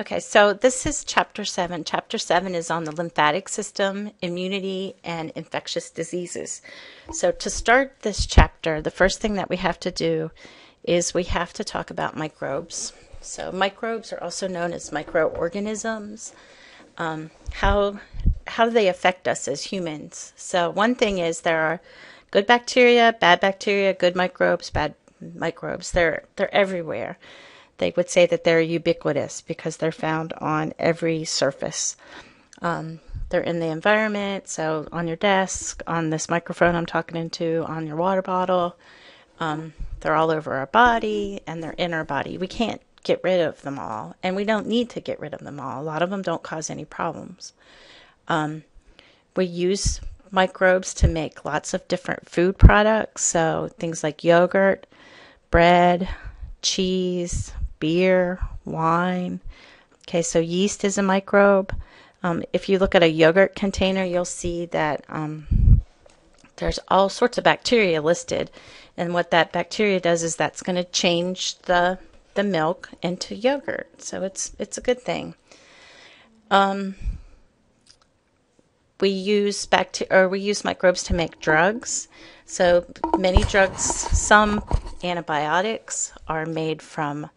Okay, so this is chapter seven. Chapter seven is on the lymphatic system, immunity, and infectious diseases. So, to start this chapter, the first thing that we have to do is we have to talk about microbes. So, microbes are also known as microorganisms. Um, how how do they affect us as humans? So, one thing is there are good bacteria, bad bacteria, good microbes, bad microbes. They're they're everywhere they would say that they're ubiquitous because they're found on every surface. Um, they're in the environment, so on your desk, on this microphone I'm talking into, on your water bottle. Um, they're all over our body and they're in our body. We can't get rid of them all, and we don't need to get rid of them all. A lot of them don't cause any problems. Um, we use microbes to make lots of different food products, so things like yogurt, bread, cheese, beer, wine. Okay, so yeast is a microbe. Um, if you look at a yogurt container, you'll see that um, there's all sorts of bacteria listed. And what that bacteria does is that's going to change the the milk into yogurt. So it's it's a good thing. Um, we use bacteria or we use microbes to make drugs. So many drugs, some antibiotics are made from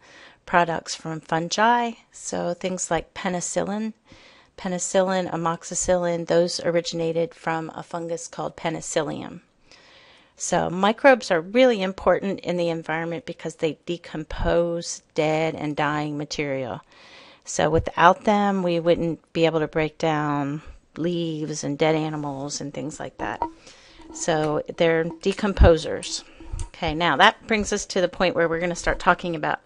products from fungi. So things like penicillin, penicillin, amoxicillin, those originated from a fungus called penicillium. So microbes are really important in the environment because they decompose dead and dying material. So without them, we wouldn't be able to break down leaves and dead animals and things like that. So they're decomposers. Okay, now that brings us to the point where we're going to start talking about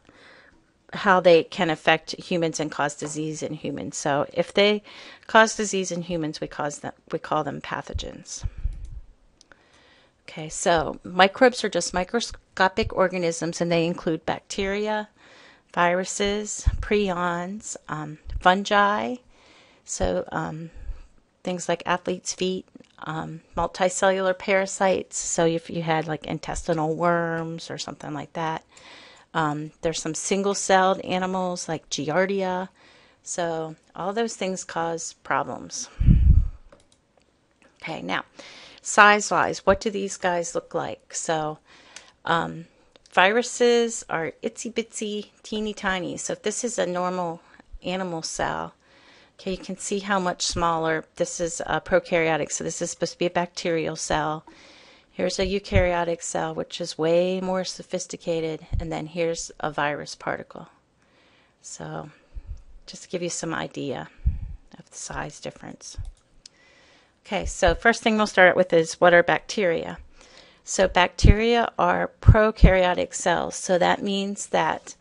how they can affect humans and cause disease in humans. So if they cause disease in humans, we cause them we call them pathogens. Okay, so microbes are just microscopic organisms, and they include bacteria, viruses, prions, um, fungi. So um, things like athlete's feet, um, multicellular parasites. So if you had like intestinal worms or something like that, um, there's some single celled animals like Giardia. So, all those things cause problems. Okay, now, size wise, what do these guys look like? So, um, viruses are itsy bitsy, teeny tiny. So, if this is a normal animal cell, okay, you can see how much smaller this is a prokaryotic. So, this is supposed to be a bacterial cell. Here's a eukaryotic cell, which is way more sophisticated, and then here's a virus particle. So, just to give you some idea of the size difference. Okay, so first thing we'll start with is what are bacteria? So, bacteria are prokaryotic cells, so that means that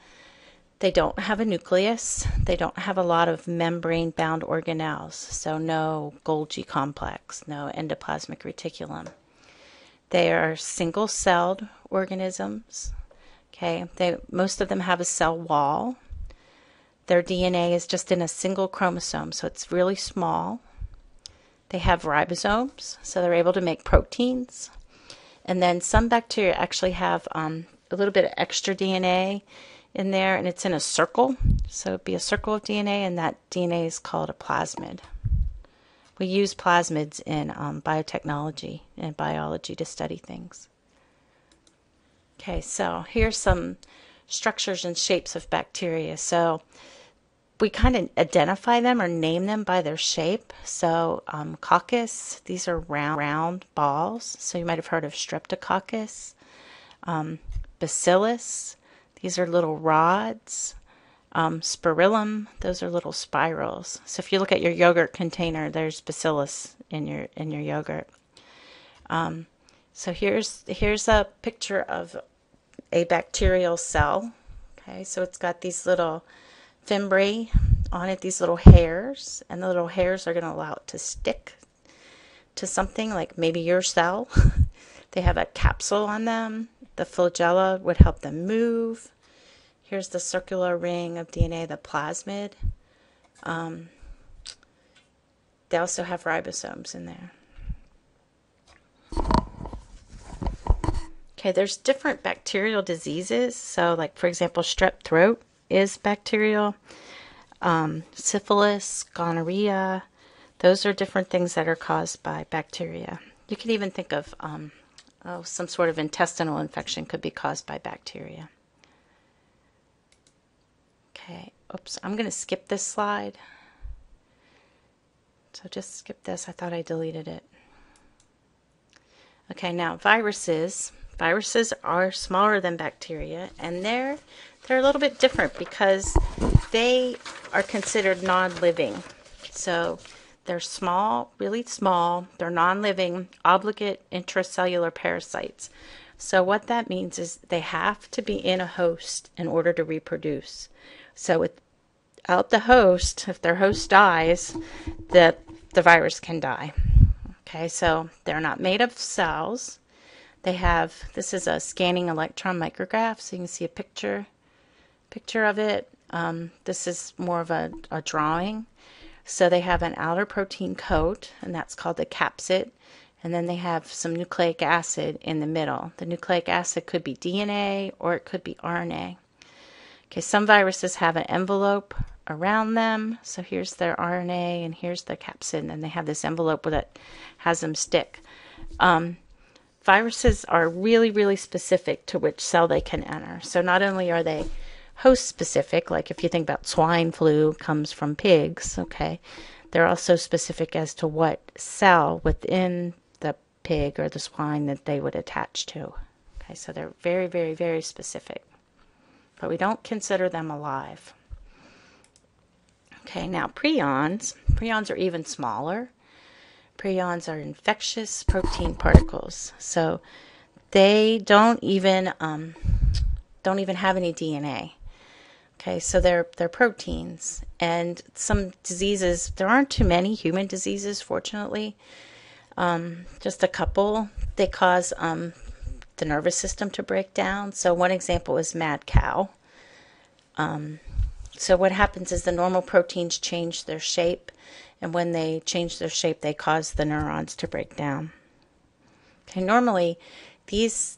they don't have a nucleus, they don't have a lot of membrane bound organelles, so no Golgi complex, no endoplasmic reticulum. They are single celled organisms. Okay, they, most of them have a cell wall. Their DNA is just in a single chromosome, so it's really small. They have ribosomes, so they're able to make proteins. And then some bacteria actually have um, a little bit of extra DNA in there, and it's in a circle. So it'd be a circle of DNA, and that DNA is called a plasmid. We use plasmids in um, biotechnology and biology to study things. Okay, so here's some structures and shapes of bacteria. So we kind of identify them or name them by their shape. So um, coccus, these are round, round balls. So you might have heard of streptococcus. Um, bacillus, these are little rods. Um, spirillum, those are little spirals. So if you look at your yogurt container, there's bacillus in your in your yogurt. Um, so here's here's a picture of a bacterial cell. Okay, so it's got these little fimbriae on it, these little hairs, and the little hairs are going to allow it to stick to something like maybe your cell. they have a capsule on them. The flagella would help them move. Here's the circular ring of DNA, the plasmid. Um, they also have ribosomes in there. Okay, there's different bacterial diseases. So, like for example, strep throat is bacterial. um, syphilis, gonorrhea. Those are different things that are caused by bacteria. You can even think of um, oh, some sort of intestinal infection could be caused by bacteria. Okay, oops, I'm going to skip this slide. So just skip this. I thought I deleted it. Okay, now viruses. Viruses are smaller than bacteria, and they're they're a little bit different because they are considered non-living. So they're small, really small. They're non-living, obligate intracellular parasites. So what that means is they have to be in a host in order to reproduce. So without the host, if their host dies, the the virus can die. Okay, so they're not made of cells. They have this is a scanning electron micrograph, so you can see a picture picture of it. Um, this is more of a, a drawing. So they have an outer protein coat, and that's called the capsid. And then they have some nucleic acid in the middle. The nucleic acid could be DNA or it could be RNA. Okay, some viruses have an envelope around them. So here's their RNA and here's the capsid, and they have this envelope that has them stick. Um, viruses are really, really specific to which cell they can enter. So not only are they host specific, like if you think about swine flu comes from pigs, okay, they're also specific as to what cell within pig or the swine that they would attach to. Okay, so they're very, very, very specific. But we don't consider them alive. Okay, now prions. Prions are even smaller. Prions are infectious protein particles. So they don't even um, don't even have any DNA. Okay, so they're they're proteins, and some diseases. There aren't too many human diseases, fortunately. Um, just a couple. They cause um, the nervous system to break down. So one example is mad cow. Um, so what happens is the normal proteins change their shape, and when they change their shape, they cause the neurons to break down. Okay, normally these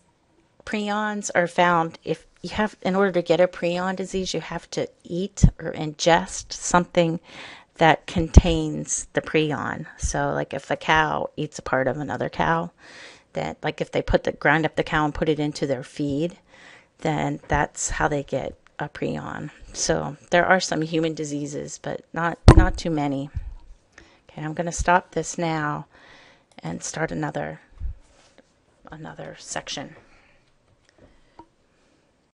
prions are found if you have in order to get a prion disease you have to eat or ingest something that contains the prion. So like if a cow eats a part of another cow that like if they put the grind up the cow and put it into their feed then that's how they get a prion. So there are some human diseases but not not too many. Okay i'm going to stop this now and start another another section